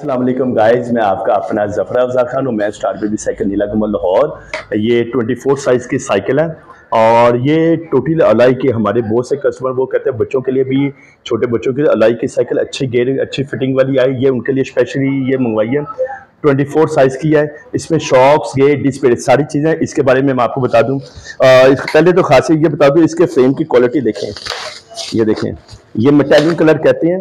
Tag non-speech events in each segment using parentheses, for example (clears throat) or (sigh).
السلام علیکم گائز میں آپ کا اپنا ظفر افزا خان ہوں۔ میں سٹار بی سائیکل نیلا گمل لاہور۔ یہ ٹوئنٹی فور سائز کی سائیکل ہے اور یہ ٹوٹل الائی کے ہمارے بہت سے کسٹمر وہ کہتے ہیں بچوں کے لیے بھی، چھوٹے بچوں کے لیے الائی کی سائیکل اچھی گیئر اچھی فٹنگ والی آئی۔ یہ ان کے لیے اسپیشلی یہ منگوائی ہے۔ ٹوئنٹی فور سائز کی ہے۔ اس میں شاکس گیٹ ڈسپلے ساری چیزیں اس کے بارے میں میں آپ کو بتا دوں۔ پہلے تو خاصی یہ بتا دوں، اس کے فریم کی کوالٹی دیکھیں۔ یہ دیکھیں، یہ مٹیلنگ کلر کہتے ہیں۔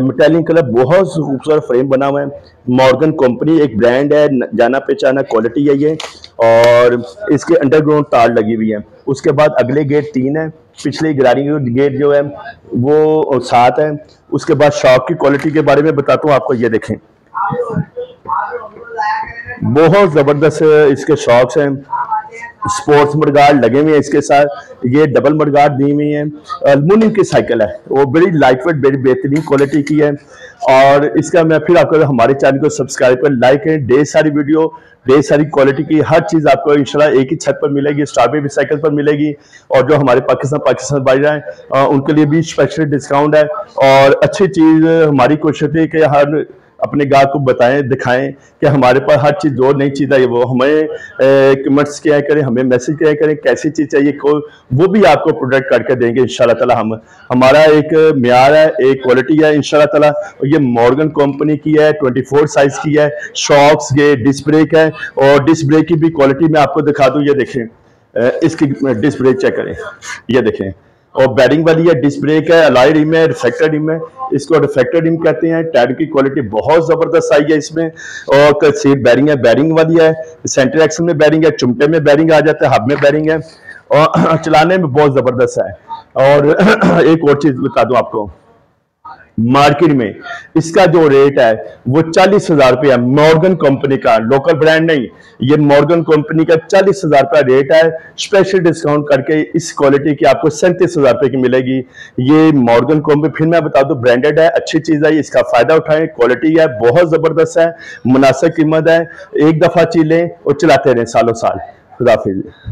مٹیلنگ کلر بہت خوبصورت فریم بنا ہوا ہے۔ مارگن کمپنی ایک برانڈ ہے، جانا پہچانا کوالٹی ہے یہ۔ اور اس کے انڈر گراؤنڈ تار لگی ہوئی ہے اس کے بعد اگلے گیٹ تین ہے پچھلے گرانی گیٹ جو ہے، وہ سات ہے اس کے بعد شاک کی کوالٹی کے بارے میں بتاتا ہوں، آپ کو یہ دیکھیں۔ بہت زبردست اس کے شاکس ہیں۔ سپورٹس مڈگارڈ لگے ہوئے ہیں اس کے ساتھ، یہ ڈبل مڈگارڈ دی ہوئی ہیں۔ المونیم کی سائیکل ہے۔ وہ بڑی لائٹ ویٹ بڑی بہترین کوالٹی کی ہے۔ اور اس کا میں پھر آپ کو ہمارے چینل کو سبسکرائب کر لائک کریں۔ ڈھیر ساری ویڈیو ڈھیر ساری کوالٹی کی ہر چیز آپ کو انشاءاللہ ایک ہی چھت پر ملے گی اسٹار بی سائیکل پر ملے گی۔ اور جو ہمارے پاکستان پاکستان بائی رہے ہیں ان کے لیے بھی اسپیشل ڈسکاؤنٹ ہے۔ اور اچھی چیز ہماری کوشش ہے کہ ہر اپنے گاہ کو بتائیں، دکھائیں کہ ہمارے پاس ہر چیز، جو نئی چیز ہے، وہ ہمیں کمنٹس کیا کریں، ہمیں میسج کیا کریں، کیسی چیز چاہیے وہ بھی آپ کو پروڈکٹ کر کے دیں گے، انشاءاللہ تعالی ہم، ہمارا ایک معیار ہے، ایک کوالٹی ہے، انشاءاللہ تعالی۔ یہ مورگن کمپنی کی ہے ٹوئنٹی فور سائز کی ہے شاکس یہ ڈس بریک ہے اور ڈس بریک کی بھی کوالٹی میں آپ کو دکھا دوں، یہ دیکھیں۔ اس کی ڈس بریک چیک کریں۔ یہ دیکھیں۔ اور بیرنگ والی ہے ڈس بریک ہے الائی ریم ہے ریفیکٹر ریم ہے، اس کو ریفیکٹر ریم کہتے ہیں ٹائر کی کوالٹی بہت زبردست آئی ہے اس میں اور سیٹ بیرنگ ہے بیرنگ والی ہے سینٹر ایکسل میں بیرنگ ہے، چمٹے میں بیرنگ آ جاتا ہے ہب میں بیرنگ ہے اور (clears throat) چلانے میں بہت زبردست ہے اور (clears throat) ایک اور چیز بتا دوں آپ کو۔ مارکیٹ میں. اس کا جو ریٹ ہے، وہ چالیس ہزار روپیہ. مورگن کمپنی کا. لوکل برانڈ نہیں. یہ مورگن کمپنی کا چالیس ہزار روپیہ ریٹ ہے. اسپیشل ڈسکاؤنٹ کر کے اس کوالٹی کی آپ کو سینتیس ہزار روپے کی ملے گی. یہ مورگن کمپنی پھر میں بتا دوں برانڈڈ ہے. اچھی چیز ہے. اس کا فائدہ اٹھائیں. کوالٹی ہے. بہت زبردست ہے. مناسب قیمت ہے. ایک دفعہ چیلیں اور چلاتے رہیں سالوں سال. خدا حافظ.